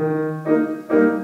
Música